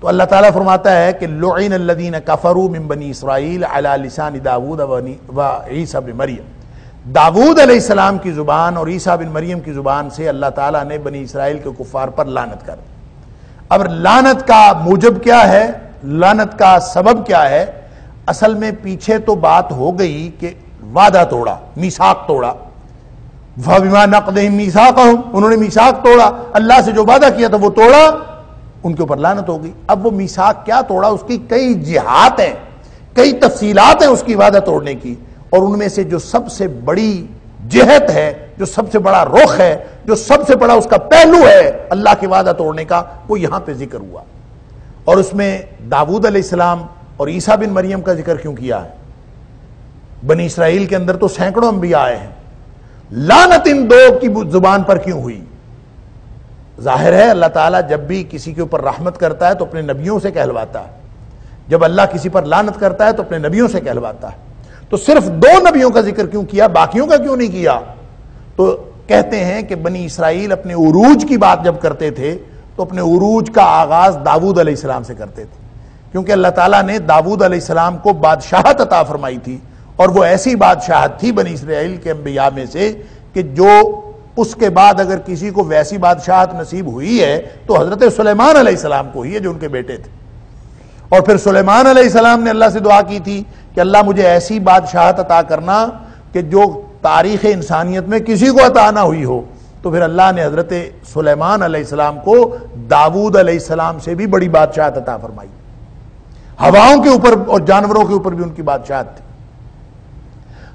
تو اللہ تعالیٰ فرماتا ہے کہ لعین الذین کفروا من بنی اسرائیل علی لسان داود و عیسیٰ بن مریم. داود علیہ السلام کی زبان اور عیسیٰ بن مریم کی زبان سے اللہ تعالیٰ نے بنی اسرائیل کے کفار پر لانت کر اب لانت کا موجب کیا ہے؟ لانت کا سبب کیا ہے؟ اصل میں پیچھے تو بات ہو گئی کہ وعدہ توڑا میساک توڑا۔ فَبِمَا نَقْدِهِمْ مِيثَاقَهُمْ، انہوں نے میساک توڑا۔ اللہ سے جو وعدہ کیا تھا وہ توڑا۔ ان کے اوپر لانت ہوگی۔ اب وہ میساک کیا توڑا؟ اس کی کئی جہات ہیں، کئی تفصیلات ہیں اس کی وعدہ توڑنے کی۔ اور ان میں سے جو سب سے بڑی جہت ہے، جو سب سے بڑا رخ ہے، جو سب سے بڑا اس کا پہلو ہے اللہ کی وعدہ توڑنے کا، وہ یہاں پہ ذکر ہوا۔ اور اس میں داود علیہ السلام اور عیسیٰ بن مریم کا ذکر کیوں کیا ہے؟ بنی اسرائیل کے اندر تو سینکڑوں انبیاء آئے ہیں۔ لانت ان دو کی زبان پر کیوں ہوئی؟ ظاہر ہے اللہ تعالیٰ جب بھی کسی کے اوپر رحمت کرتا ہے تو اپنے نبیوں سے کہلواتا ہے۔ جب اللہ کسی پر لانت کرتا ہے تو اپنے نبیوں سے کہلواتا ہے۔ تو صرف دو نبیوں کا ذکر کیوں کیا، باقیوں کا کیوں نہیں کیا؟ تو کہتے ہیں کہ بنی اسرائیل اپنے عروج کی بات جب کرتے تھے تو اپنے عروج کا آغاز داود علیہ السلام سے کرتے تھے۔ کیونکہ اللہ تعالیٰ نے داود علیہ السلام کو بادشاہت عطا فرمائی تھی اور وہ ایسی بادشاہت تھی بنی اسرائیل کے انبیاء میں سے کہ جو اس کے بعد اگر کسی کو ویسی بادشاہت نصیب ہوئی ہے، تو حضرت سلیمان علیہ السلام کو ہی ہے جو ان کے بیٹے تھے۔ اور پھر سلیمان علیہ السلام نے اللہ سے دعا کی تھی کہ اللہ مجھے ایسی بادشاہت عطا کرنا کہ جو تاریخ انسانیت میں کسی کو عطا نہ ہوئی ہو۔ تو پھر اللہ نے حضرت سلیمان علیہ السلام کو داود علیہ السلام سے بھی بڑی بادشاہت عطا فرمائی۔ ہواؤں کے اوپر اور جانوروں کے اوپر بھی ان کی بادشاہت تھی۔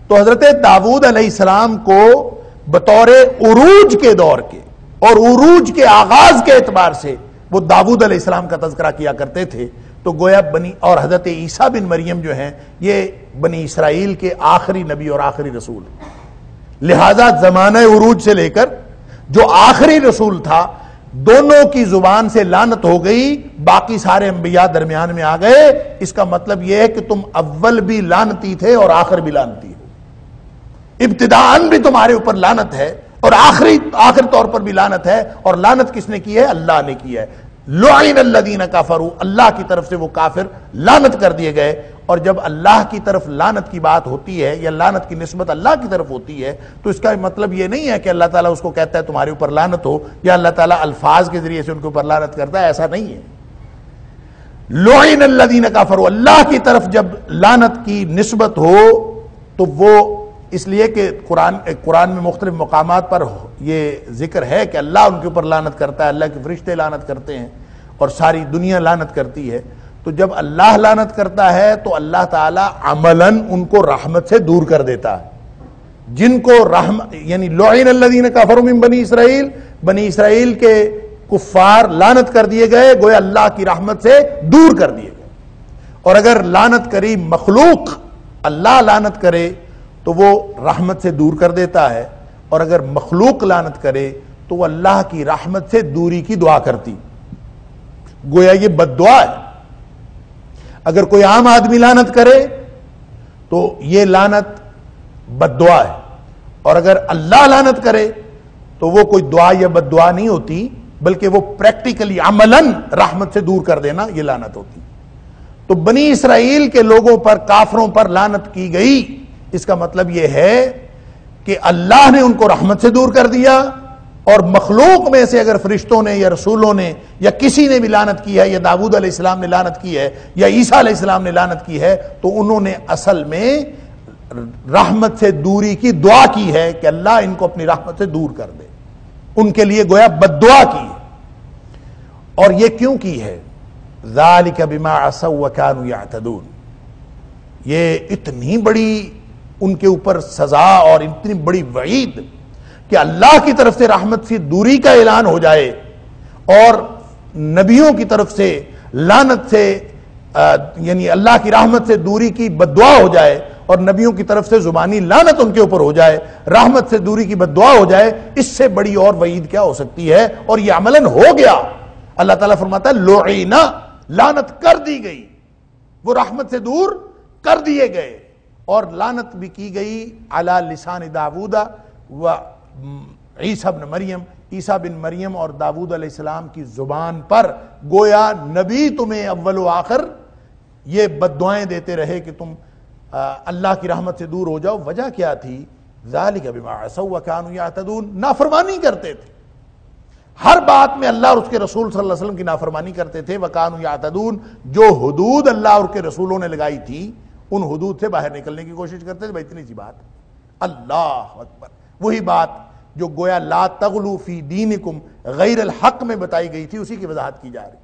تو حضرت داود علیہ السلام کو بطور عروج کے دور کے اور عروج کے آغاز کے اعتبار سے وہ داود علیہ السلام کا تذکرہ کیا کرتے تھے، تو گویا بنی اور حضرت عیسیٰ بن مریم جو ہیں، یہ بنی اسرائیل کے آخری نبی اور آخری رسول لہذا زمانہ عروج سے لے کر جو آخری رسول تھا، دونوں کی زبان سے لانت ہو گئی، باقی سارے انبیاء درمیان میں آ گئے۔ اس کا مطلب یہ ہے کہ تم اول بھی لانتی تھے اور آخر بھی لانتی ہو ابتدان بھی تمہارے اوپر لانت ہے اور آخری آخر طور پر بھی لانت ہے اور لانت کس نے کی ہے؟ اللہ نے کی ہے۔ لعین الذین کافروا اللہ کی طرف سے وہ کافر لانت کر دیے گئے۔ اور جب اللہ کی طرف لانت کی بات ہوتی ہے یا لانت کی نسبت اللہ کی طرف ہوتی ہے، تو اس کا مطلب یہ نہیں ہے کہ اللہ تعالیٰ اس کو کہتا ہے تمہارے اوپر لانت ہو یا اللہ تعالیٰ الفاظ کے ذریعے سے ان کے اوپر لانت کرتا ہے، ایسا نہیں ہے۔ لعین الذین کافروا اللہ کی طرف جب لانت کی نسبت ہو، تو وہ اس لیے کہ قرآن قرآن میں مختلف مقامات پر یہ ذکر ہے کہ اللہ ان کے اوپر لانت کرتا ہے، اللہ کے فرشتے لانت کرتے ہیں اور ساری دنیا لانت کرتی ہے۔ تو جب اللہ لانت کرتا ہے تو اللہ تعالیٰ عملاً ان کو رحمت سے دور کر دیتا ہے۔ جن کو رحم یعنی لعین الذین کفروا من بنی اسرائیل بنی اسرائیل کے کفار لانت کر دیے گئے، گویا اللہ کی رحمت سے دور کر دیے گئے۔ اور اگر لانت کری مخلوق، اللہ لانت کرے تو وہ رحمت سے دور کر دیتا ہے اور اگر مخلوق لانت کرے تو وہ اللہ کی رحمت سے دوری کی دعا کرتی۔ گویا یہ بد دعا ہے۔ اگر کوئی عام آدمی لانت کرے تو یہ لانت بد دعا ہے۔ اور اگر اللہ لانت کرے تو وہ کوئی دعا یا بد دعا نہیں ہوتی، بلکہ وہ پریکٹیکلی عملاً رحمت سے دور کر دینا یہ لانت ہوتی۔ تو بنی اسرائیل کے لوگوں پر، کافروں پر لانت کی گئی۔ اس کا مطلب یہ ہے کہ اللہ نے ان کو رحمت سے دور کر دیا اور مخلوق میں سے اگر فرشتوں نے یا رسولوں نے یا کسی نے بھی لانت کی ہے، یا داود علیہ السلام نے لانت کی ہے، یا عیسیٰ علیہ السلام نے لانت کی ہے، تو انہوں نے اصل میں رحمت سے دوری کی دعا کی ہے کہ اللہ ان کو اپنی رحمت سے دور کر دے۔ ان کے لیے گویا بد دعا کی اور یہ کیوں کی ہے؟ ذالک بما عصوا وكانوا يعتدون یہ اتنی بڑی ان کے اوپر سزا اور اتنی بڑی وعید کہ اللہ کی طرف سے رحمت سے دوری کا اعلان ہو جائے اور نبیوں کی طرف سے لانت سے یعنی اللہ کی رحمت سے دوری کی بدعا ہو جائے اور نبیوں کی طرف سے زبانی لانت ان کے اوپر ہو جائے، رحمت سے دوری کی بدعا ہو جائے، اس سے بڑی اور وعید کیا ہو سکتی ہے؟ اور یہ عملاً ہو گیا۔ اللہ تعالیٰ فرماتا ہے لوعینا لانت کر دی گئی۔ وہ رحمت سے دور کر دیے گئے۔ اور لانت بھی کی گئی علی لسان داودا و عیسیٰ ابن مریم۔ عیسیٰ بن مریم اور داود علیہ السلام کی زبان پر گویا نبی تمہیں اول و آخر یہ بد دعائیں دیتے رہے کہ تم اللہ کی رحمت سے دور ہو جاؤ۔ وجہ کیا تھی؟ ذالک بما عصوا وكانوا يعتدون نافرمانی کرتے تھے۔ ہر بات میں اللہ اور اس کے رسول صلی اللہ علیہ وسلم کی نافرمانی کرتے تھے۔ وکانو یعتدون۔ جو حدود اللہ اور کے رسولوں نے لگائی تھی ان حدود سے باہر نکلنے کی کوشش کرتے تھے، بھائی اتنی سی بات۔ اللہ اکبر۔ وہی بات جو گویا لا تغلو فی دینکم غیر الحق میں بتائی گئی تھی، اسی کی وضاحت کی جا رہی۔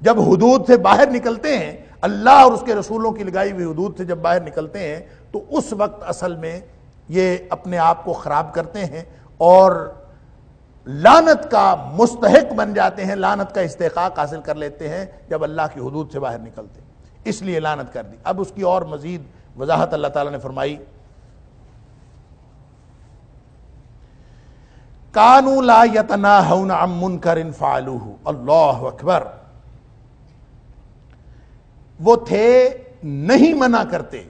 جب حدود سے باہر نکلتے ہیں، اللہ اور اس کے رسولوں کی لگائی ہوئی حدود سے جب باہر نکلتے ہیں، تو اس وقت اصل میں یہ اپنے آپ کو خراب کرتے ہیں اور لانت کا مستحق بن جاتے ہیں لانت کا استحقاق حاصل کر لیتے ہیں جب اللہ کی حدود سے باہر نکلتے اس لیے لانت کر دی۔ اب اس کی اور مزید وضاحت اللہ تعالیٰ نے فرمائی۔ کانو لا یتنا عن منکر فعلوہ۔ اللہ اکبر۔ وہ تھے، نہیں منع کرتے۔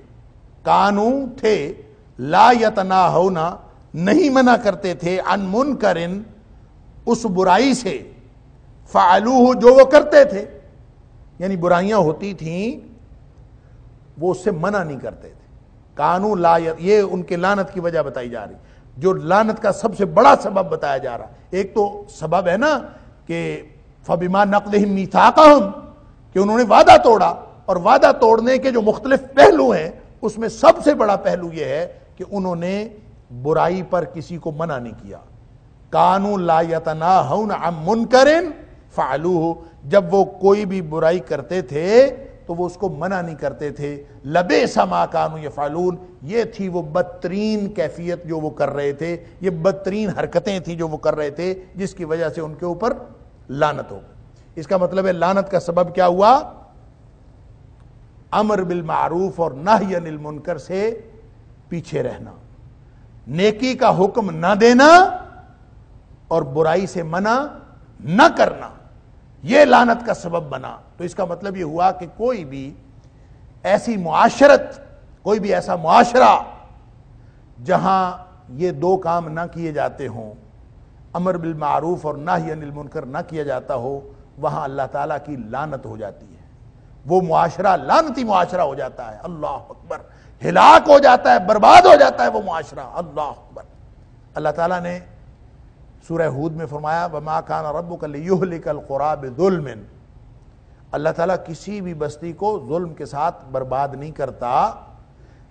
کانو تھے، لا یتنا ہونا نہیں منع کرتے تھے ان منکر، اس برائی سے۔ فعلوہ جو وہ کرتے تھے۔ یعنی برائیاں ہوتی تھیں، وہ اس سے منع نہیں کرتے تھے۔ کانو لا یہ ان کے لانت کی وجہ بتائی جا رہی۔ جو لانت کا سب سے بڑا سبب بتایا جا رہا۔ ایک تو سبب ہے نا کہ فبیما نقل میتھاقہم کہ انہوں نے وعدہ توڑا۔ اور وعدہ توڑنے کے جو مختلف پہلو ہیں، اس میں سب سے بڑا پہلو یہ ہے کہ انہوں نے برائی پر کسی کو منع نہیں کیا۔ کانو لا یتناہون عن منکرن فعلوہ جب وہ کوئی بھی برائی کرتے تھے تو وہ اس کو منع نہیں کرتے تھے۔ لبے سما کانو یفعلون، یہ تھی وہ بدترین کیفیت جو وہ کر رہے تھے۔ یہ بدترین حرکتیں تھی جو وہ کر رہے تھے، جس کی وجہ سے ان کے اوپر لانت ہو اس کا مطلب ہے لانت کا سبب کیا ہوا؟ امر بالمعروف اور نہی عن المنکر سے پیچھے رہنا۔ نیکی کا حکم نہ دینا اور برائی سے منع نہ کرنا۔ یہ لانت کا سبب بنا۔ تو اس کا مطلب یہ ہوا کہ کوئی بھی ایسی معاشرت، کوئی بھی ایسا معاشرہ جہاں یہ دو کام نہ کیے جاتے ہوں، امر بالمعروف اور نہ ہی انل منکر نہ کیا جاتا ہو، وہاں اللہ تعالیٰ کی لانت ہو جاتی ہے۔ وہ معاشرہ لانتی معاشرہ ہو جاتا ہے۔ اللہ اکبر۔ ہلاک ہو جاتا ہے، برباد ہو جاتا ہے وہ معاشرہ۔ اللہ اکبر۔ اللہ تعالیٰ نے سورہ ہود میں فرمایا، وما کان ربک لیہلک القرى بظلم. اللہ تعالیٰ کسی بھی بستی کو ظلم کے ساتھ برباد نہیں کرتا۔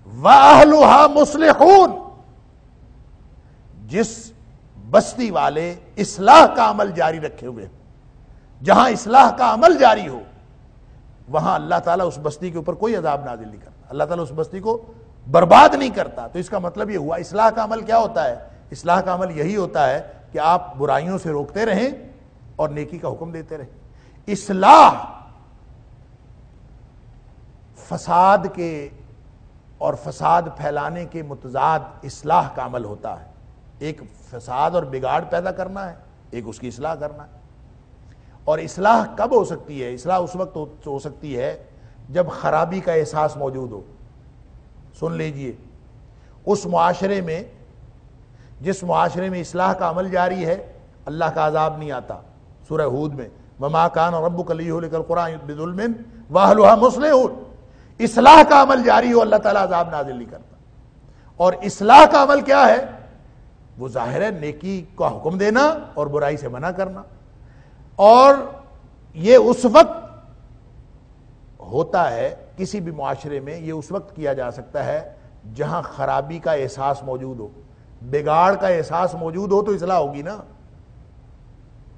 وَأَهْلُهَا مُصْلِحُونَ۔ جس بستی والے اصلاح کا عمل جاری رکھے ہوئے جہاں اصلاح کا عمل جاری ہو، وہاں اللہ تعالیٰ اس بستی کے اوپر کوئی عذاب نازل نہیں کرتا۔ اللہ تعالیٰ اس بستی کو برباد نہیں کرتا۔ تو اس کا مطلب یہ ہوا، اصلاح کا عمل کیا ہوتا ہے؟ اصلاح کا عمل یہی ہوتا ہے کہ آپ برائیوں سے روکتے رہیں اور نیکی کا حکم دیتے رہیں۔ اصلاح فساد کے اور فساد پھیلانے کے متضاد اصلاح کا عمل ہوتا ہے۔ ایک فساد اور بگاڑ پیدا کرنا ہے، ایک اس کی اصلاح کرنا ہے۔ اور اصلاح کب ہو سکتی ہے؟ اصلاح اس وقت ہو سکتی ہے جب خرابی کا احساس موجود ہو۔ سن لیجیے، اس معاشرے میں جس معاشرے میں اصلاح کا عمل جاری ہے، اللہ کا عذاب نہیں آتا۔ سورہ ہود میں، وما کان ربک لیہلک القرآن بظلم واہلها مصلحون۔ اصلاح کا عمل جاری ہو، اللہ تعالیٰ عذاب نازل نہیں کرتا۔ اور اصلاح کا عمل کیا ہے؟ وہ ظاہر ہے، نیکی کا حکم دینا اور برائی سے منع کرنا۔ اور یہ اس وقت ہوتا ہے، کسی بھی معاشرے میں یہ اس وقت کیا جا سکتا ہے جہاں خرابی کا احساس موجود ہو۔ بگاڑ کا احساس موجود ہو تو اصلاح ہوگی نا۔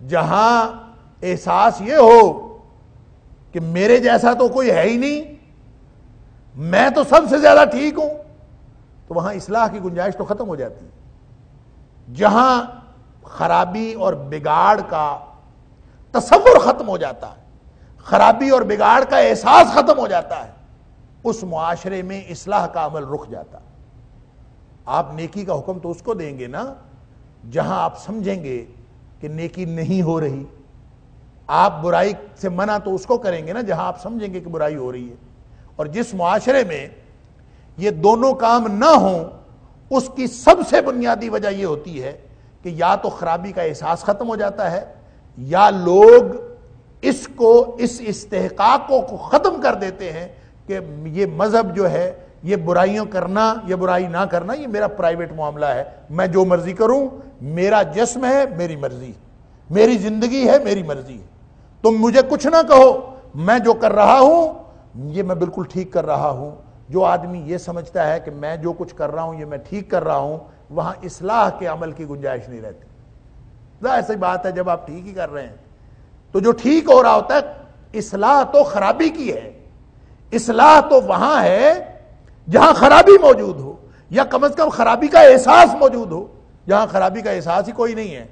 جہاں احساس یہ ہو کہ میرے جیسا تو کوئی ہے ہی نہیں، میں تو سب سے زیادہ ٹھیک ہوں، تو وہاں اصلاح کی گنجائش تو ختم ہو جاتی۔ ہے جہاں خرابی اور بگاڑ کا تصور ختم ہو جاتا ہے، خرابی اور بگاڑ کا احساس ختم ہو جاتا ہے، اس معاشرے میں اصلاح کا عمل رک جاتا۔ ہے آپ نیکی کا حکم تو اس کو دیں گے نا، جہاں آپ سمجھیں گے کہ نیکی نہیں ہو رہی، آپ برائی سے منع تو اس کو کریں گے نا، جہاں آپ سمجھیں گے کہ برائی ہو رہی ہے۔ اور جس معاشرے میں یہ دونوں کام نہ ہوں، اس کی سب سے بنیادی وجہ یہ ہوتی ہے کہ یا تو خرابی کا احساس ختم ہو جاتا ہے، یا لوگ اس کو، اس استحقاق کو ختم کر دیتے ہیں کہ یہ مذہب جو ہے یہ برائیوں کرنا یا برائی نہ کرنا، یہ میرا پرائیویٹ معاملہ ہے۔ میں جو مرضی کروں، میرا جسم ہے، میری مرضی۔ میری زندگی ہے، میری مرضی۔ ہے تم مجھے کچھ نہ کہو، میں جو کر رہا ہوں، یہ میں بالکل ٹھیک کر رہا ہوں۔ جو آدمی یہ سمجھتا ہے کہ میں جو کچھ کر رہا ہوں، یہ میں ٹھیک کر رہا ہوں، وہاں اصلاح کے عمل کی گنجائش نہیں رہتی۔ ایسی بات ہے جب آپ ٹھیک ہی کر رہے ہیں۔ تو جو ٹھیک ہو رہا ہوتا ہے، اصلاح تو خرابی کی ہے۔ اصلاح تو وہاں ہے جہاں خرابی موجود ہو، یا کم از کم خرابی کا احساس موجود ہو جہاں خرابی کا احساس ہی کوئی نہیں ہے۔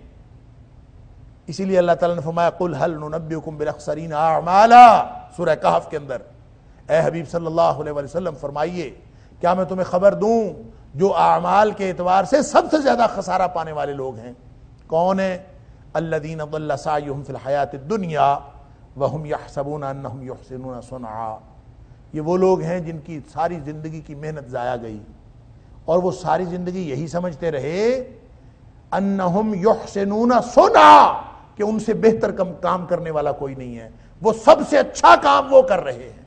اسی لیے اللہ تعالیٰ نے فرمایا، قل هل ننبئكم بالاخسرین اعمالا سورہ کہف کے اندر۔ اے حبیب صلی اللہ علیہ وسلم، فرمائیے، کیا میں تمہیں خبر دوں جو اعمال کے اعتبار سے سب سے زیادہ خسارہ پانے والے لوگ ہیں؟ کون ہیں؟ الذين ضل سعيهم في الحیات الدنيا وهم يحسبون انهم يحسنون صنعا۔ یہ وہ لوگ ہیں جن کی ساری زندگی کی محنت ضائع گئی اور وہ ساری زندگی یہی سمجھتے رہے انہم یحسنون صنعا، کہ ان سے بہتر کام کرنے والا کوئی نہیں ہے۔ وہ سب سے اچھا کام وہ کر رہے ہیں۔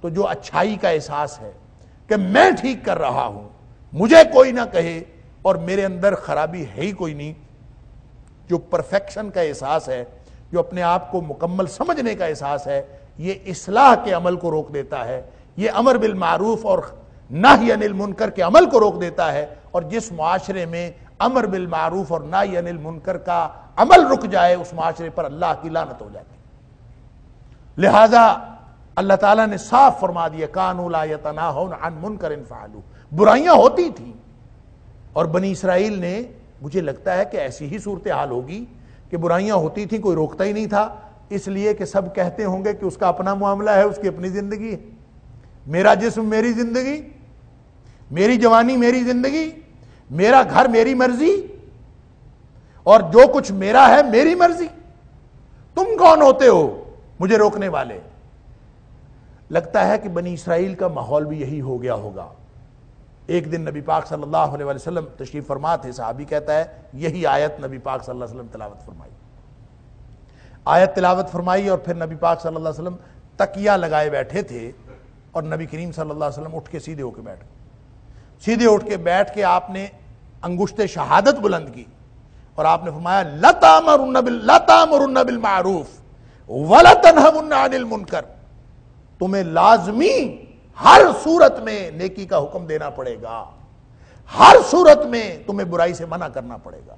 تو جو اچھائی کا احساس ہے کہ میں ٹھیک کر رہا ہوں، مجھے کوئی نہ کہے اور میرے اندر خرابی ہے ہی کوئی نہیں۔ جو پرفیکشن کا احساس ہے، جو اپنے آپ کو مکمل سمجھنے کا احساس ہے یہ اصلاح کے عمل کو روک دیتا ہے، یہ امر بالمعروف اور نہ المنکر کے عمل کو روک دیتا ہے اور جس معاشرے میں امر بالمعروف اور نہ المنکر کا عمل رک جائے، اس معاشرے پر اللہ کی لانت ہو جاتی لہذا اللہ تعالیٰ نے صاف فرما دیا کانو لا یتناہون عن منکر انفعلو برائیاں ہوتی تھیں اور بنی اسرائیل نے، مجھے لگتا ہے کہ ایسی ہی صورتحال ہوگی کہ برائیاں ہوتی تھیں، کوئی روکتا ہی نہیں تھا۔ اس لیے کہ سب کہتے ہوں گے کہ اس کا اپنا معاملہ ہے، اس کی اپنی زندگی ہے۔ میرا جسم میری زندگی، میری جوانی میری زندگی، میرا گھر میری مرضی، اور جو کچھ میرا ہے میری مرضی۔ تم کون ہوتے ہو مجھے روکنے والے؟ لگتا ہے کہ بنی اسرائیل کا ماحول بھی یہی ہو گیا ہوگا۔ ایک دن نبی پاک صلی اللہ علیہ وسلم تشریف فرما تھے، صحابی کہتا ہے، یہی آیت نبی پاک صلی اللہ علیہ وسلم تلاوت فرمائی۔ آیت تلاوت فرمائی اور پھر نبی پاک صلی اللہ علیہ وسلم تکیہ لگائے بیٹھے تھے اور نبی کریم صلی اللہ علیہ وسلم اٹھ کے سیدھے ہو کے بیٹھ گئے۔ سیدھے اٹھ کے بیٹھ کے آپ نے انگشت شہادت بلند کی اور آپ نے فرمایا لَتَامَرُنَّ بِالْمَعْرُوفِ وَلَتَنْهَوُنَّ عَنِ الْمُنْكَرِ تمہیں لازمی ہر صورت میں نیکی کا حکم دینا پڑے گا۔ ہر صورت میں تمہیں برائی سے منع کرنا پڑے گا۔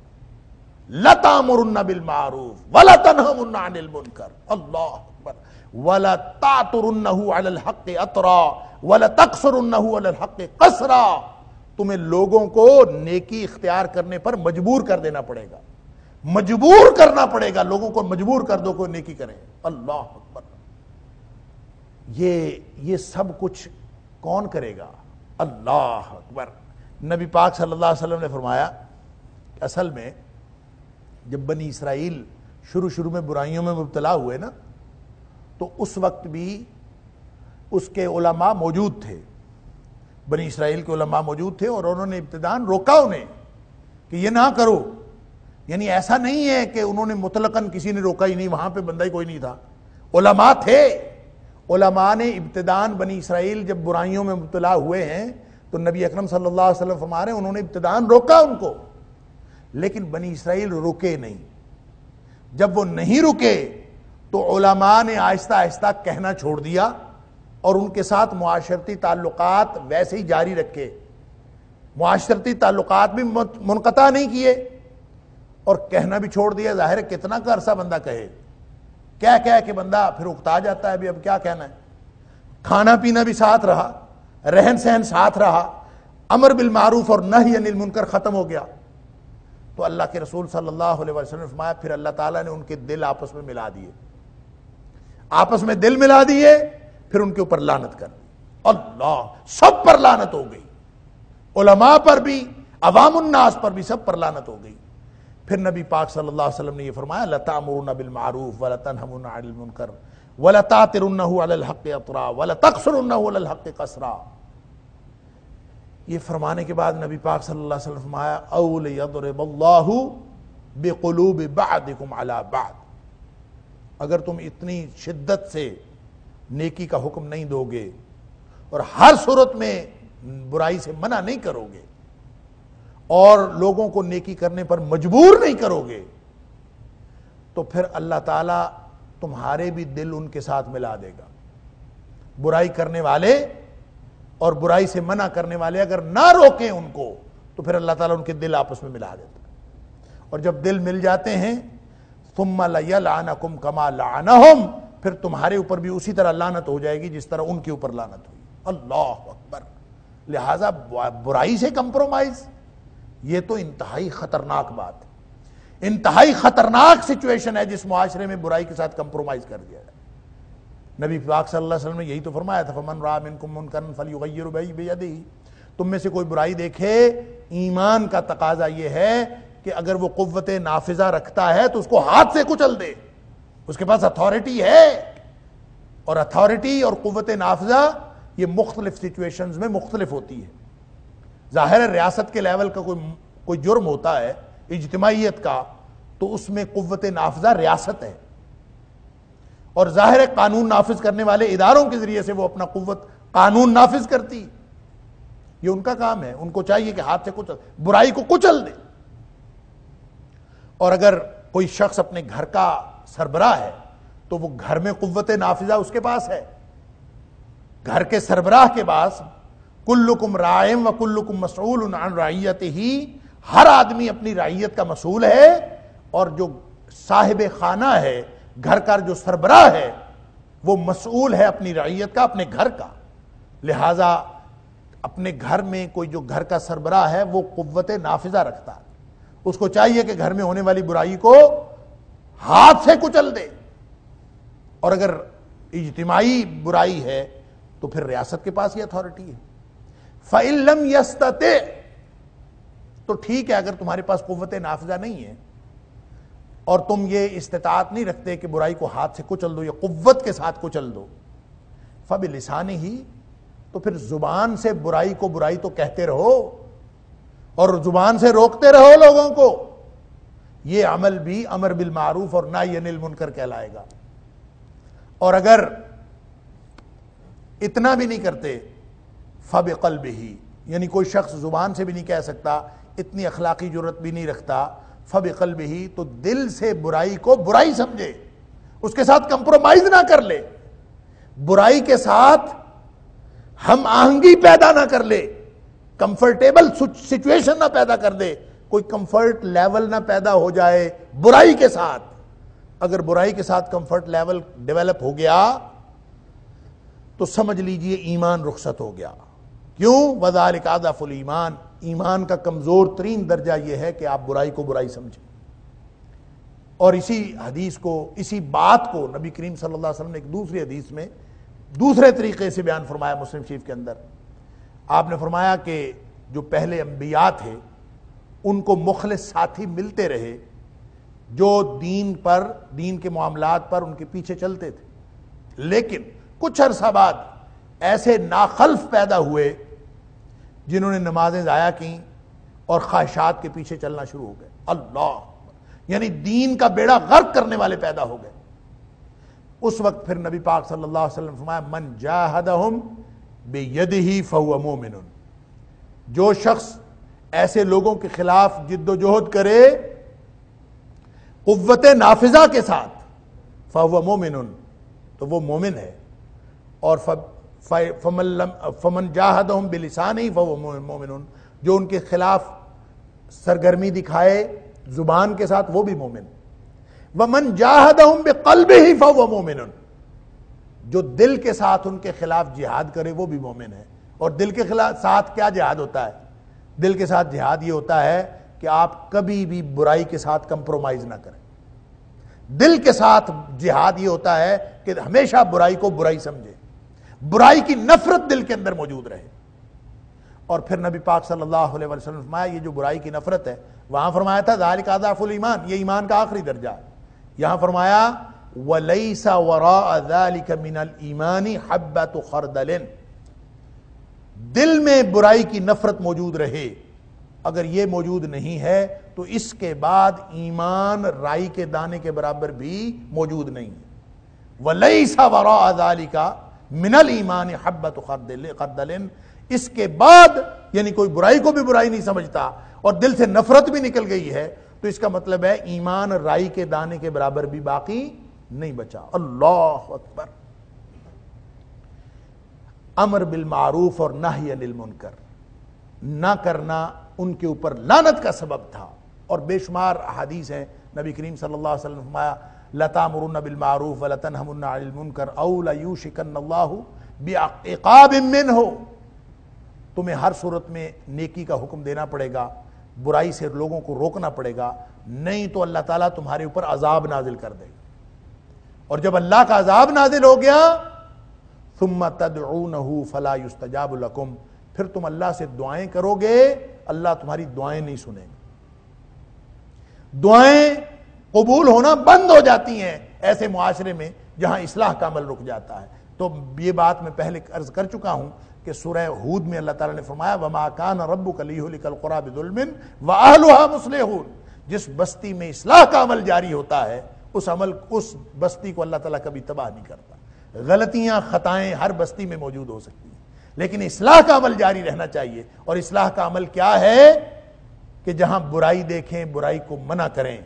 لتا مرن بل معروف ولا تنہم عن المنکر۔ اللہ اکبر۔ ولا تاترنہ علی الحق اطرا ولا تقصرنہ علی الحق قصرا۔ تمہیں لوگوں کو نیکی اختیار کرنے پر مجبور کر دینا پڑے گا۔ مجبور کرنا پڑے گا۔ لوگوں کو مجبور کر دو کوئی نیکی کرے۔ اللہ اکبر۔ یہ یہ سب کچھ کون کرے گا؟ اللہ اکبر۔ نبی پاک صلی اللہ علیہ وسلم نے فرمایا، اصل میں جب بنی اسرائیل شروع شروع میں برائیوں میں مبتلا ہوئے نا، تو اس وقت بھی اس کے علماء موجود تھے۔ بنی اسرائیل کے علماء موجود تھے اور انہوں نے ابتدان روکا انہیں کہ یہ نہ کرو۔ یعنی ایسا نہیں ہے کہ انہوں نے مطلقاً کسی نے روکا ہی نہیں، وہاں پہ بندہ ہی کوئی نہیں تھا۔ علماء تھے۔ علماء نے ابتدان بنی اسرائیل جب برائیوں میں مبتلا ہوئے ہیں، تو نبی اکرم صلی اللہ علیہ وسلم فرما رہے ہیں، انہوں نے ابتدان روکا ان کو۔ لیکن بنی اسرائیل رکے نہیں۔ جب وہ نہیں رکے تو علماء نے آہستہ آہستہ کہنا چھوڑ دیا اور ان کے ساتھ معاشرتی تعلقات ویسے ہی جاری رکھے۔ معاشرتی تعلقات بھی منقطع نہیں کیے اور کہنا بھی چھوڑ دیا۔ ظاہر ہے کتنا کا عرصہ بندہ کہے۔ کہہ کہہ کہ بندہ پھر اکتا جاتا ہے، ابھی اب کیا کہنا ہے؟ کھانا پینا بھی ساتھ رہا، رہن سہن ساتھ رہا، امر بالمعروف اور نہ ہی انل منکر ختم ہو گیا۔ تو اللہ کے رسول صلی اللہ علیہ وسلم نے فرمایا، پھر اللہ تعالیٰ نے ان کے دل آپس میں ملا دیے۔ آپس میں دل ملا دیے، پھر ان کے اوپر لانت کر دی۔ اللہ، سب پر لانت ہو گئی۔ علماء پر بھی، عوام الناس پر بھی سب پر لانت ہو گئی۔ پھر نبی پاک صلی اللہ علیہ وسلم نے یہ فرمایا لتا مرون بالمعروف ولا تنہمون عن المنکر ولا تاترنہ علی الحق اطرا ولا یہ فرمانے کے بعد نبی پاک صلی اللہ علیہ وسلم فرمایا اول یضرب اللہ بقلوب بعدکم علی بعد اگر تم اتنی شدت سے نیکی کا حکم نہیں دو گے اور ہر صورت میں برائی سے منع نہیں کرو گے اور لوگوں کو نیکی کرنے پر مجبور نہیں کرو گے تو پھر اللہ تعالیٰ تمہارے بھی دل ان کے ساتھ ملا دے گا۔ برائی کرنے والے اور برائی سے منع کرنے والے اگر نہ روکیں ان کو، تو پھر اللہ تعالیٰ ان کے دل آپس میں ملا دیتا اور جب دل مل جاتے ہیں، ثم لَيَلْعَنَكُمْ كَمَا لَعَنَهُمْ، پھر تمہارے اوپر بھی اسی طرح لانت ہو جائے گی جس طرح ان کے اوپر لانت ہوئی۔ اللہ اکبر۔ لہذا برائی سے کمپرومائز، یہ تو انتہائی خطرناک بات ہے۔ انتہائی خطرناک سچویشن ہے جس معاشرے میں برائی کے ساتھ کمپرومائز کر دیا جائے۔ نبی پاک صلی اللہ علیہ وسلم نے یہی تو فرمایا تھا، فمن را منکم منکرن فلیغیر بیدی تم میں سے کوئی برائی دیکھے، ایمان کا تقاضا یہ ہے کہ اگر وہ قوت نافذہ رکھتا ہے تو اس کو ہاتھ سے کچل دے۔ اس کے پاس اتھارٹی ہے۔ اور اتھارٹی اور قوت نافذہ یہ مختلف سچویشنز میں مختلف ہوتی ہے۔ ظاہر ریاست کے لیول کا کوئی کوئی جرم ہوتا ہے، اجتماعیت کا، تو اس میں قوت نافذہ ریاست ہے۔ اور ظاہر قانون نافذ کرنے والے اداروں کے ذریعے سے وہ اپنا قوت قانون نافذ کرتی۔ یہ ان کا کام ہے۔ ان کو چاہیے کہ ہاتھ سے کچل، برائی کو کچل دے۔ اور اگر کوئی شخص اپنے گھر کا سربراہ ہے، تو وہ گھر میں قوت نافذہ اس کے پاس ہے۔ گھر کے سربراہ کے پاس کلکم رائم و کلکم مسعول عن رعیت ہی ہر آدمی اپنی رعیت کا مسئول ہے اور جو صاحب خانہ ہے گھر کا جو سربراہ ہے، وہ مسئول ہے اپنی رعیت کا، اپنے گھر کا۔ لہذا اپنے گھر میں کوئی جو گھر کا سربراہ ہے، وہ قوت نافذہ رکھتا ہے۔ اس کو چاہیے کہ گھر میں ہونے والی برائی کو ہاتھ سے کچل دے۔ اور اگر اجتماعی برائی ہے، تو پھر ریاست کے پاس یہ اتھارٹی ہے۔ فعلم یستتے تو ٹھیک ہے، اگر تمہارے پاس قوت نافذہ نہیں ہے اور تم یہ استطاعت نہیں رکھتے کہ برائی کو ہاتھ سے کچل دو یا قوت کے ساتھ کچل دو۔ فب لسان ہی تو پھر زبان سے برائی کو برائی تو کہتے رہو اور زبان سے روکتے رہو لوگوں کو۔ یہ عمل بھی امر بالمعروف اور نہ یہ منکر کہلائے گا۔ اور اگر اتنا بھی نہیں کرتے فب قلب ہی یعنی کوئی شخص زبان سے بھی نہیں کہہ سکتا، اتنی اخلاقی ضرورت بھی نہیں رکھتا فب قلب ہی تو دل سے برائی کو برائی سمجھے۔ اس کے ساتھ کمپرومائز نہ کر لے۔ برائی کے ساتھ ہم آہنگی پیدا نہ کر لے۔ کمفرٹیبل سچویشن نہ پیدا کر دے۔ کوئی کمفرٹ لیول نہ پیدا ہو جائے برائی کے ساتھ۔ اگر برائی کے ساتھ کمفرٹ لیول ڈیولپ ہو گیا، تو سمجھ لیجیے ایمان رخصت ہو گیا۔ کیوں؟ وزارک آدف الایمان۔ ایمان کا کمزور ترین درجہ یہ ہے کہ آپ برائی کو برائی سمجھیں۔ اور اسی حدیث کو، اسی بات کو نبی کریم صلی اللہ علیہ وسلم نے ایک دوسری حدیث میں دوسرے طریقے سے بیان فرمایا مسلم شریف کے اندر۔ آپ نے فرمایا کہ جو پہلے انبیاء تھے، ان کو مخلص ساتھی ملتے رہے جو دین پر، دین کے معاملات پر ان کے پیچھے چلتے تھے۔ لیکن کچھ عرصہ بعد ایسے ناخلف پیدا ہوئے جنہوں نے نمازیں ضائع کی اور خواہشات کے پیچھے چلنا شروع ہو گئے۔ اللہ۔ یعنی دین کا بیڑا غرق کرنے والے پیدا ہو گئے۔ اس وقت پھر نبی پاک صلی اللہ علیہ وسلم فرمایا، من جاہدہم بیدہی فہو مومن۔ جو شخص ایسے لوگوں کے خلاف جد و جہد کرے، قوت نافذہ کے ساتھ، فہو مومن، تو وہ مومن ہے۔ اور فمن جاہدہم بلسان ہی فہو مومن جو ان کے خلاف سرگرمی دکھائے زبان کے ساتھ وہ بھی مومن ومن جاہدہم بقلب ہی فہو مومن جو دل کے ساتھ ان کے خلاف جہاد کرے وہ بھی مومن ہے۔ اور دل کے خلاف ساتھ کیا جہاد ہوتا ہے؟ دل کے ساتھ جہاد یہ ہوتا ہے کہ آپ کبھی بھی برائی کے ساتھ کمپرومائز نہ کریں۔ دل کے ساتھ جہاد یہ ہوتا ہے کہ ہمیشہ برائی کو برائی سمجھے۔ برائی کی نفرت دل کے اندر موجود رہے۔ اور پھر نبی پاک صلی اللہ علیہ وسلم فرمایا، یہ جو برائی کی نفرت ہے، وہاں فرمایا تھا، ذالک اضاف الایمان، یہ ایمان کا آخری درجہ ہے۔ یہاں فرمایا وَلَيْسَ وَرَاءَ ذَلِكَ مِنَ الْإِيمَانِ حَبَّةُ خَرْدَلٍ۔ دل میں برائی کی نفرت موجود رہے۔ اگر یہ موجود نہیں ہے، تو اس کے بعد ایمان رائی کے دانے کے برابر بھی موجود نہیں ہے۔ وَلَيْسَ وَرَاءَ ذَلِكَ مِنَ الْإِيمَانِ حَبَّتُ خَدَّلٍ اس کے بعد یعنی کوئی برائی کو بھی برائی نہیں سمجھتا اور دل سے نفرت بھی نکل گئی ہے، تو اس کا مطلب ہے ایمان رائی کے دانے کے برابر بھی باقی نہیں بچا۔ اللہ اکبر۔ امر بالمعروف اور نہ ہی انل منکر نہ کرنا ان کے اوپر لانت کا سبب تھا۔ اور بے شمار حدیث ہیں۔ نبی کریم صلی اللہ علیہ وسلم فرمایا لتا مرن بالمعروف ولتنہمن عن المنکر او لیوشکن اللہ بعقاب تمہیں ہر صورت میں نیکی کا حکم دینا پڑے گا، برائی سے لوگوں کو روکنا پڑے گا، نہیں تو اللہ تعالیٰ تمہارے اوپر عذاب نازل کر دے اور جب اللہ کا عذاب نازل ہو گیا، ثم تدعونه فلا يستجاب لكم پھر تم اللہ سے دعائیں کرو گے، اللہ تمہاری دعائیں نہیں سنیں گے۔ دعائیں قبول ہونا بند ہو جاتی ہیں ایسے معاشرے میں جہاں اصلاح کا عمل رک جاتا ہے۔ تو یہ بات میں پہلے عرض کر چکا ہوں کہ سورہ ہود میں اللہ تعالیٰ نے فرمایا، وما کان ربک لیہلک القرى بظلم واهلها مصلحون جس بستی میں اصلاح کا عمل جاری ہوتا ہے، اس عمل، اس بستی کو اللہ تعالیٰ کبھی تباہ نہیں کرتا۔ غلطیاں، خطائیں ہر بستی میں موجود ہو سکتی ہیں۔ لیکن اصلاح کا عمل جاری رہنا چاہیے۔ اور اصلاح کا عمل کیا ہے؟ کہ جہاں برائی دیکھیں، برائی کو منع کریں۔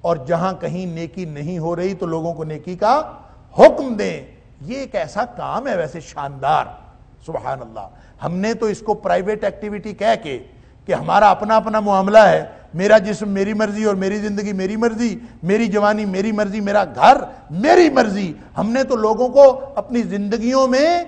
اور جہاں کہیں نیکی نہیں ہو رہی تو لوگوں کو نیکی کا حکم دیں۔ یہ ایک ایسا کام ہے ویسے شاندار۔ سبحان اللہ۔ ہم نے تو اس کو پرائیویٹ ایکٹیویٹی کہہ کے کہ ہمارا اپنا اپنا معاملہ ہے۔ میرا جسم میری مرضی اور میری زندگی میری مرضی۔ میری جوانی میری مرضی۔ میرا گھر میری مرضی۔ ہم نے تو لوگوں کو اپنی زندگیوں میں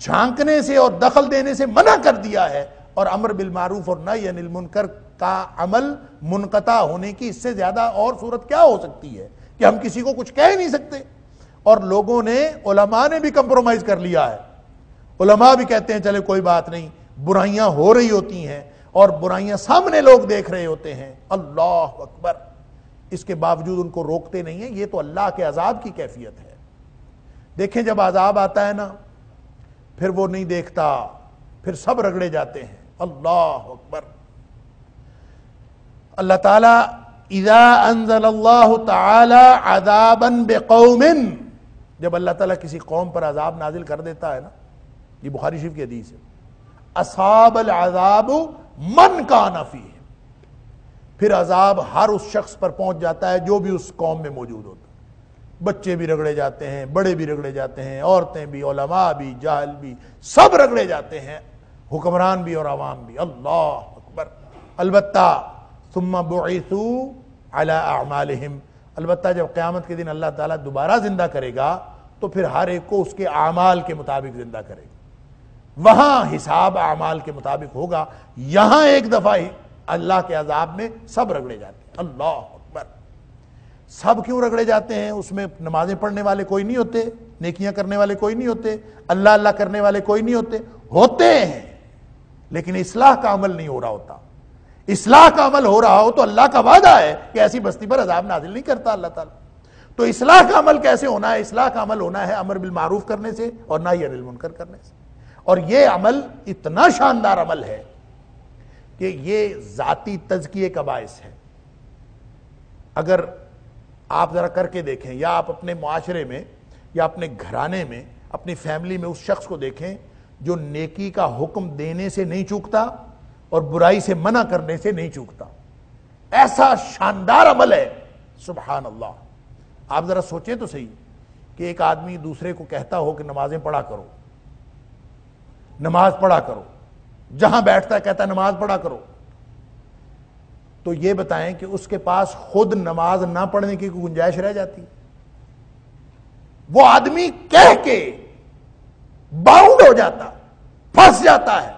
جھانکنے سے اور دخل دینے سے منع کر دیا ہے۔ اور امر بالمعروف اور نئی انل منکر کا عمل منقطع ہونے کی اس سے زیادہ اور صورت کیا ہو سکتی ہے کہ ہم کسی کو کچھ کہہ نہیں سکتے؟ اور لوگوں نے علماء نے بھی کمپرومائز کر لیا ہے۔ علماء بھی کہتے ہیں، چلے کوئی بات نہیں، برائیاں ہو رہی ہوتی ہیں اور برائیاں سامنے لوگ دیکھ رہے ہوتے ہیں۔ اللہ اکبر۔ اس کے باوجود ان کو روکتے نہیں ہیں، یہ تو اللہ کے عذاب کی کیفیت ہے۔ دیکھیں جب عذاب آتا ہے نا، پھر وہ نہیں دیکھتا، پھر سب رگڑے جاتے ہیں۔ اللہ اکبر۔ اللہ تعالی اذا انزل اللہ تعالی عذابا بقوم، جب اللہ تعالیٰ کسی قوم پر عذاب نازل کر دیتا ہے نا، یہ بخاری شریف کی حدیث ہے۔ اصاب العذاب من کا نفی ہے پھر عذاب ہر اس شخص پر پہنچ جاتا ہے جو بھی اس قوم میں موجود ہوتا ہے۔ بچے بھی رگڑے جاتے ہیں، بڑے بھی رگڑے جاتے ہیں، عورتیں بھی، علماء بھی، جاہل بھی، سب رگڑے جاتے ہیں، حکمران بھی اور عوام بھی۔ اللہ اکبر۔ البتہ ثم بعثوا على اعمالهم البتہ جب قیامت کے دن اللہ تعالیٰ دوبارہ زندہ کرے گا، تو پھر ہر ایک کو اس کے اعمال کے مطابق زندہ کرے گا۔ وہاں حساب اعمال کے مطابق ہوگا۔ یہاں ایک دفعہ ہی اللہ کے عذاب میں سب رگڑے جاتے ہیں۔ اللہ اکبر۔ سب کیوں رگڑے جاتے ہیں؟ اس میں نمازیں پڑھنے والے کوئی نہیں ہوتے، نیکیاں کرنے والے کوئی نہیں ہوتے، اللہ اللہ کرنے والے کوئی نہیں ہوتے۔ ہوتے ہیں، لیکن اصلاح کا عمل نہیں ہو رہا ہوتا۔ اصلاح کا عمل ہو رہا ہو تو اللہ کا وعدہ ہے کہ ایسی بستی پر عذاب نازل نہیں کرتا اللہ تعالیٰ۔ تو اصلاح کا عمل کیسے ہونا ہے؟ اصلاح کا عمل ہونا ہے امر بالمعروف کرنے سے اور نہ ہی منکر کرنے سے۔ اور یہ عمل اتنا شاندار عمل ہے کہ یہ ذاتی تزکیے کا باعث ہے۔ اگر آپ ذرا کر کے دیکھیں یا آپ اپنے معاشرے میں یا اپنے گھرانے میں، اپنی فیملی میں اس شخص کو دیکھیں جو نیکی کا حکم دینے سے نہیں چوکتا اور برائی سے منع کرنے سے نہیں چوکتا۔ ایسا شاندار عمل ہے۔ سبحان اللہ آپ ذرا سوچیں تو صحیح کہ ایک آدمی دوسرے کو کہتا ہو کہ نمازیں پڑھا کرو۔ نماز پڑھا کرو۔ جہاں بیٹھتا ہے کہتا ہے نماز پڑھا کرو۔ تو یہ بتائیں کہ اس کے پاس خود نماز نہ پڑھنے کی گنجائش رہ جاتی۔ وہ آدمی کہہ کے باؤنڈ ہو جاتا، پھنس جاتا ہے۔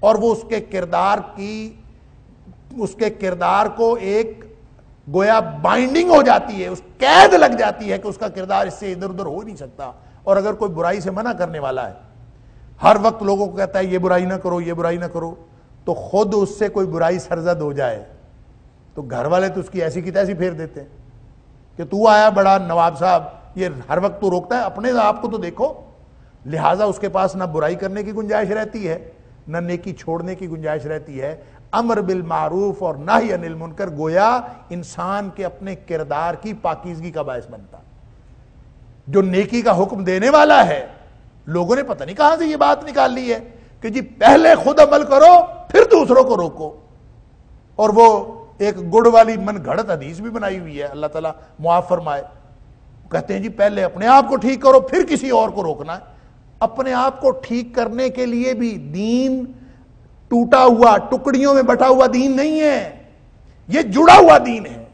اور وہ اس کے کردار کی، اس کے کردار کو ایک گویا بائنڈنگ ہو جاتی ہے، اس قید لگ جاتی ہے کہ اس کا کردار اس سے ادھر ادھر ہو نہیں سکتا۔ اور اگر کوئی برائی سے منع کرنے والا ہے، ہر وقت لوگوں کو کہتا ہے، یہ برائی نہ کرو، یہ برائی نہ کرو، تو خود اس سے کوئی برائی سرزد ہو جائے۔ تو گھر والے تو اس کی ایسی کی تیسی پھیر دیتے ہیں کہ تو آیا بڑا نواب صاحب، یہ ہر وقت تو روکتا ہے، اپنے آپ کو تو دیکھو۔ لہٰذا اس کے پاس نہ برائی کرنے کی گنجائش رہتی ہے نہ نیکی چھوڑنے کی گنجائش رہتی ہے، امر بالمعروف اور نہ ہی انل منکر گویا انسان کے اپنے کردار کی پاکیزگی کا باعث بنتا۔ جو نیکی کا حکم دینے والا ہے، لوگوں نے پتہ نہیں کہاں سے یہ بات نکال لی ہے کہ جی پہلے خود عمل کرو، پھر دوسروں کو روکو۔ اور وہ ایک گڑ والی من گھڑت حدیث بھی بنائی ہوئی ہے، اللہ تعالیٰ معاف فرمائے۔ کہتے ہیں جی پہلے اپنے آپ کو ٹھیک کرو، پھر کسی اور کو روکنا ہے۔ اپنے آپ کو ٹھیک کرنے کے لیے بھی دین ٹوٹا ہوا، ٹکڑیوں میں بٹا ہوا دین نہیں ہے۔ یہ جڑا ہوا دین ہے۔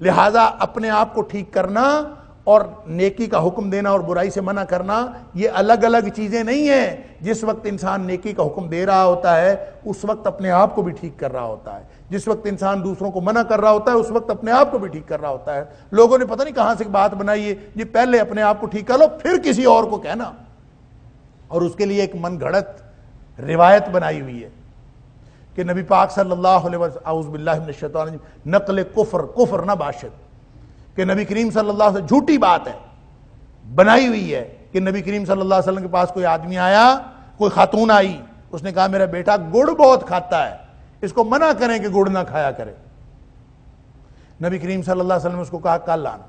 لہذا اپنے آپ کو ٹھیک کرنا اور نیکی کا حکم دینا اور برائی سے منع کرنا، یہ الگ الگ چیزیں نہیں ہیں۔ جس وقت انسان نیکی کا حکم دے رہا ہوتا ہے، اس وقت اپنے آپ کو بھی ٹھیک کر رہا ہوتا ہے۔ جس وقت انسان دوسروں کو منع کر رہا ہوتا ہے، اس وقت اپنے آپ کو بھی ٹھیک کر رہا ہوتا ہے۔ لوگوں نے پتہ نہیں کہاں سے بات بنائی ہے، یہ پہلے اپنے آپ کو ٹھیک کر لو، پھر کسی اور کو کہنا۔ اور اس کے لیے ایک من گھڑت روایت بنائی ہوئی ہے کہ نبی پاک صلی اللہ علیہ وسلم، اعوذ باللہ من الشیطان الرجیم، نقل کفر کفر نہ باشد، کہ نبی کریم صلی اللہ علیہ وسلم، جھوٹی بات ہے، بنائی ہوئی ہے کہ نبی کریم صلی اللہ علیہ وسلم کے پاس کوئی آدمی آیا، کوئی خاتون آئی، اس نے کہا میرا بیٹا گڑ بہت کھاتا ہے، اس کو منع کریں کہ گڑ نہ کھایا کرے۔ نبی کریم صلی اللہ علیہ وسلم نے اس کو کہا، کل لانا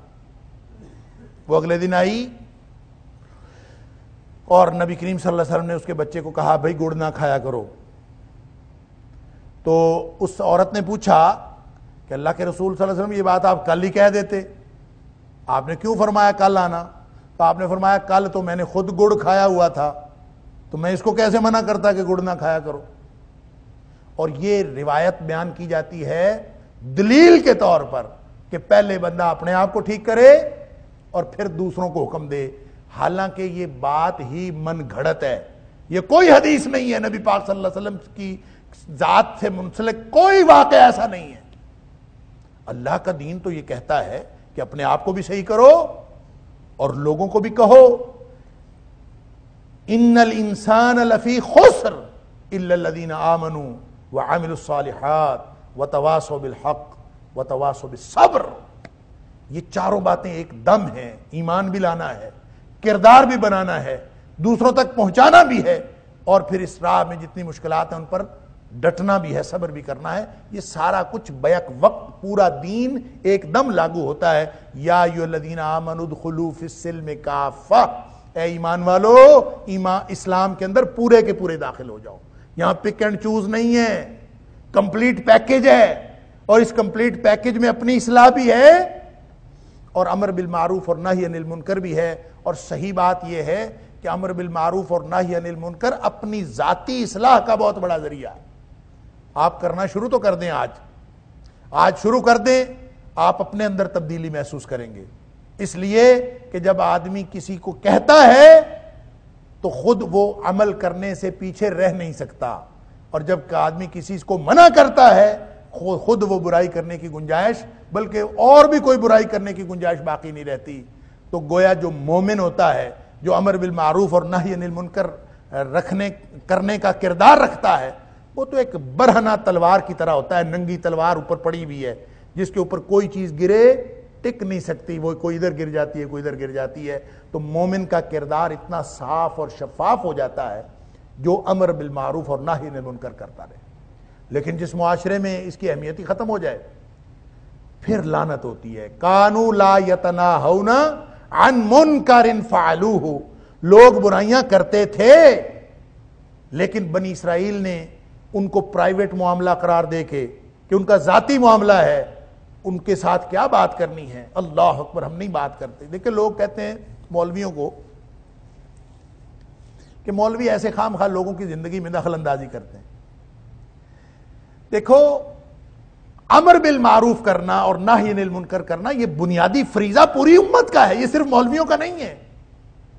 وہ اگلے دن آئی اور نبی کریم صلی اللہ علیہ وسلم نے اس کے بچے کو کہا، بھائی، گڑ نہ کھایا کرو۔ تو اس عورت نے پوچھا کہ اللہ کے رسول صلی اللہ علیہ وسلم، یہ بات آپ کل ہی کہہ دیتے۔ آپ نے کیوں فرمایا کل آنا؟ تو آپ نے فرمایا، کل تو میں نے خود گڑ کھایا ہوا تھا۔ تو میں اس کو کیسے منع کرتا کہ گڑ نہ کھایا کرو؟ اور یہ روایت بیان کی جاتی ہے دلیل کے طور پر کہ پہلے بندہ اپنے آپ کو ٹھیک کرے اور پھر دوسروں کو حکم دے۔ حالانکہ یہ بات ہی من گھڑت ہے۔ یہ کوئی حدیث نہیں ہے نبی پاک صلی اللہ علیہ وسلم کی ذات سے منسلک کوئی واقع ایسا نہیں ہے۔ اللہ کا دین تو یہ کہتا ہے کہ اپنے آپ کو بھی صحیح کرو اور لوگوں کو بھی کہو۔ ان الانسان لفی خسر الا الذين امنوا وعملوا الصالحات وتواصوا بالحق وتواصوا بالصبر۔ یہ چاروں باتیں ایک دم ہیں، ایمان بھی لانا ہے۔ کردار بھی بنانا ہے، دوسروں تک پہنچانا بھی ہے، اور پھر اس راہ میں جتنی مشکلات ہیں ان پر ڈٹنا بھی ہے، صبر بھی کرنا ہے۔ یہ سارا کچھ بیک وقت، پورا دین ایک دم لاگو ہوتا ہے۔ یا اے ایمان والو ایمان اسلام کے اندر پورے کے پورے داخل ہو جاؤ۔ یہاں پک اینڈ چوز نہیں ہے۔ کمپلیٹ پیکج ہے۔ اور اس کمپلیٹ پیکج میں اپنی اصلاح بھی ہے۔ اور امر بالمعروف اور نہ ہی انل منکر بھی ہے۔ اور صحیح بات یہ ہے کہ امر بالمعروف اور نہ ہی انل منکر اپنی ذاتی اصلاح کا بہت بڑا ذریعہ ہے۔ آپ کرنا شروع تو کر دیں آج۔ آج شروع کر دیں، آپ اپنے اندر تبدیلی محسوس کریں گے۔ اس لیے کہ جب آدمی کسی کو کہتا ہے تو خود وہ عمل کرنے سے پیچھے رہ نہیں سکتا۔ اور جب آدمی کسی کو منع کرتا ہے، خود وہ برائی کرنے کی گنجائش، بلکہ اور بھی کوئی برائی کرنے کی گنجائش باقی نہیں رہتی۔ تو گویا جو مومن ہوتا ہے، جو امر بالمعروف اور نہ ہی منکر رکھنے، کرنے کا کردار رکھتا ہے، وہ تو ایک برہنہ تلوار کی طرح ہوتا ہے، ننگی تلوار اوپر پڑی ہوئی ہے، جس کے اوپر کوئی چیز گرے، ٹک نہیں سکتی، وہ کوئی ادھر گر جاتی ہے، کوئی ادھر گر جاتی ہے، تو مومن کا کردار اتنا صاف اور شفاف ہو جاتا ہے جو امر بالمعروف اور نہ ہی منکر کرتا رہے۔ لیکن جس معاشرے میں اس کی اہمیت ہی ختم ہو جائے، پھر لانت ہوتی ہے۔ کانو لا یتنا ہونا ان منکر فعلو ہو لوگ برائیاں کرتے تھے، لیکن بنی اسرائیل نے ان کو پرائیویٹ معاملہ قرار دے کے کہ ان کا ذاتی معاملہ ہے، ان کے ساتھ کیا بات کرنی ہے؟ اللہ اکبر، ہم نہیں بات کرتے۔ دیکھیں، لوگ کہتے ہیں مولویوں کو کہ مولوی ایسے خام خواہ لوگوں کی زندگی میں دخل اندازی کرتے ہیں۔ دیکھو امر بالمعروف کرنا اور نہ ہی نیل منکر کرنا، یہ بنیادی فریضہ پوری امت کا ہے، یہ صرف مولویوں کا نہیں ہے۔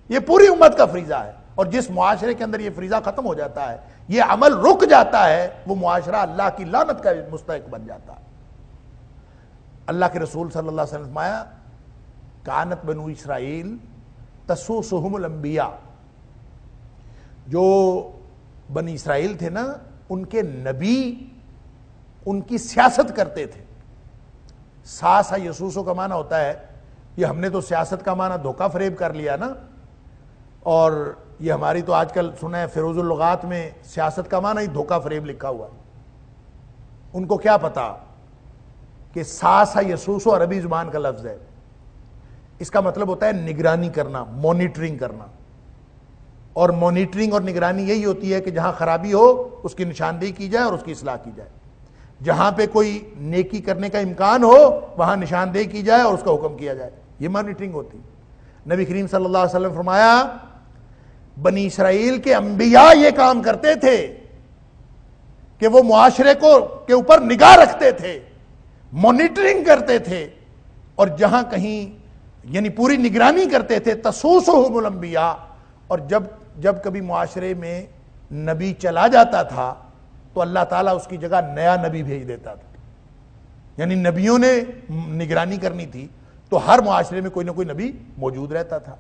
یہ پوری امت کا فریضہ ہے۔ اور جس معاشرے کے اندر یہ فریضہ ختم ہو جاتا ہے، یہ عمل رک جاتا ہے، وہ معاشرہ اللہ کی لانت کا مستحق بن جاتا ہے۔ اللہ کے رسول صلی اللہ علیہ وسلم آیا کانت بنو اسرائیل تسوسہم الانبیاء۔ جو بنی اسرائیل تھے نا، ان کے نبی ان کی سیاست کرتے تھے۔ ساسا یسوسو کا معنی ہوتا ہے، یہ ہم نے تو سیاست کا معنی دھوکہ فریب کر لیا نا۔ اور یہ ہماری تو آج کل سنا ہے، فیروز اللغات میں سیاست کا معنی ہی دھوکہ فریب لکھا ہوا۔ ان کو کیا پتا کہ ساسا یسوسو عربی زبان کا لفظ ہے۔ اس کا مطلب ہوتا ہے نگرانی کرنا مانیٹرنگ کرنا۔ اور مانیٹرنگ اور نگرانی یہی ہوتی ہے کہ جہاں خرابی ہو، اس کی نشاندہی کی جائے اور اس کی اصلاح کی جائے۔ جہاں پہ کوئی نیکی کرنے کا امکان ہو، وہاں نشاندہی کی جائے اور اس کا حکم کیا جائے۔ یہ مانیٹرنگ ہوتی۔ نبی کریم صلی اللہ علیہ وسلم فرمایا، بنی اسرائیل کے انبیاء یہ کام کرتے تھے کہ وہ معاشرے کو، کے اوپر نگاہ رکھتے تھے مانیٹرنگ کرتے تھے اور جہاں کہیں یعنی پوری نگرانی کرتے تھے تسوس الانبیاء اور جب جب کبھی معاشرے میں نبی چلا جاتا تھا تو اللہ تعالیٰ اس کی جگہ نیا نبی بھیج دیتا تھا۔ یعنی نبیوں نے نگرانی کرنی تھی تو ہر معاشرے میں کوئی نہ کوئی نبی موجود رہتا تھا۔